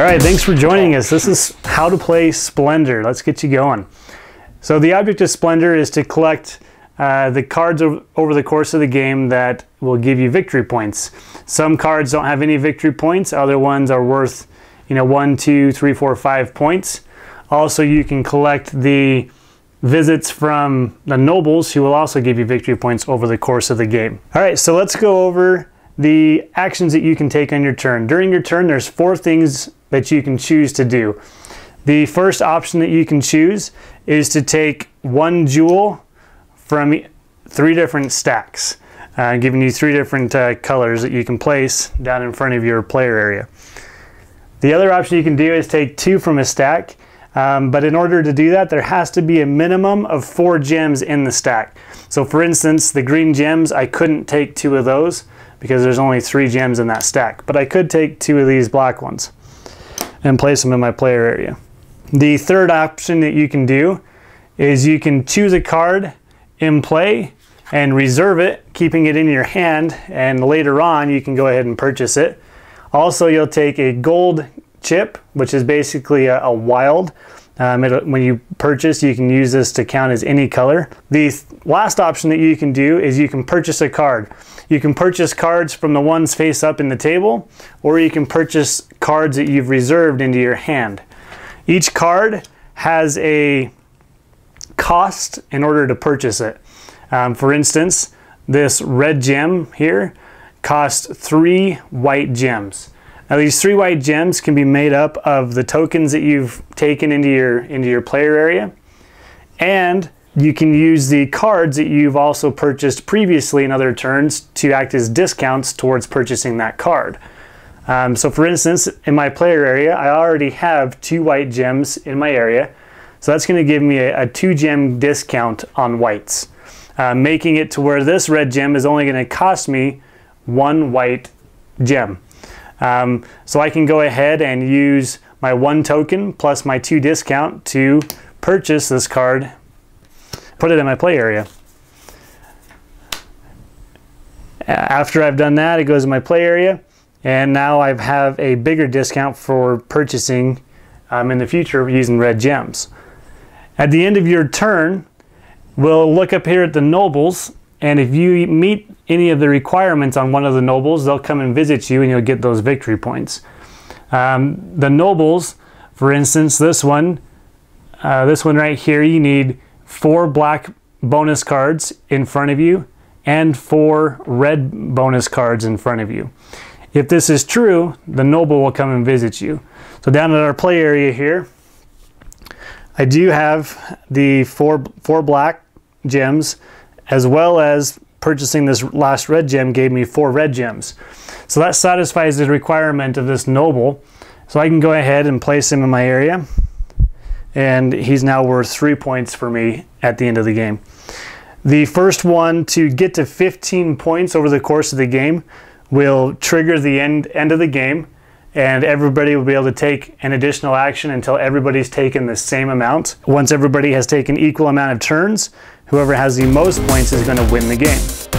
All right, thanks for joining us. This is how to play Splendor. Let's get you going. So the object of Splendor is to collect uh, the cards over the course of the game that will give you victory points. Some cards don't have any victory points. Other ones are worth, you know, one, two, three, four, five points. Also, you can collect the visits from the nobles who will also give you victory points over the course of the game. All right, so let's go over the actions that you can take on your turn. During your turn, there's four things that you can choose to do. The first option that you can choose is to take one jewel from three different stacks, uh, giving you three different uh, colors that you can place down in front of your player area. The other option you can do is take two from a stack, um, but in order to do that, there has to be a minimum of four gems in the stack. So for instance, the green gems, I couldn't take two of those because there's only three gems in that stack, but I could take two of these black ones and place them in my player area. The third option that you can do is you can choose a card in play and reserve it, keeping it in your hand, and later on you can go ahead and purchase it. Also, you'll take a gold chip, which is basically a, a wild. Um, when you purchase, you can use this to count as any color. The th last option that you can do is you can purchase a card. You can purchase cards from the ones face up in the table, or you can purchase cards that you've reserved into your hand. Each card has a cost in order to purchase it. Um, for instance, this red gem here costs three white gems. Now these three white gems can be made up of the tokens that you've taken into your, into your player area and you can use the cards that you've also purchased previously in other turns to act as discounts towards purchasing that card. Um, so for instance, in my player area, I already have two white gems in my area. So that's going to give me a, a, two gem discount on whites, uh, making it to where this red gem is only going to cost me one white gem. Um, so I can go ahead and use my one token plus my two discount to purchase this card, put it in my play area. After I've done that, it goes in my play area. And now I have a bigger discount for purchasing um, in the future using red gems. At the end of your turn, we'll look up here at the nobles, and if you meet any of the requirements on one of the nobles, they'll come and visit you and you'll get those victory points. Um, the nobles, for instance, this one, uh, this one right here, you need four black bonus cards in front of you and four red bonus cards in front of you. If this is true, the noble will come and visit you. So down at our play area here, I do have the four, four black gems, as well as purchasing this last red gem gave me four red gems. So that satisfies the requirement of this noble. So I can go ahead and place him in my area. And he's now worth three points for me at the end of the game. The first one to get to 15 points over the course of the game will trigger the end, end of the game and everybody will be able to take an additional action until everybody's taken the same amount. Once everybody has taken equal amount of turns, whoever has the most points is going to win the game.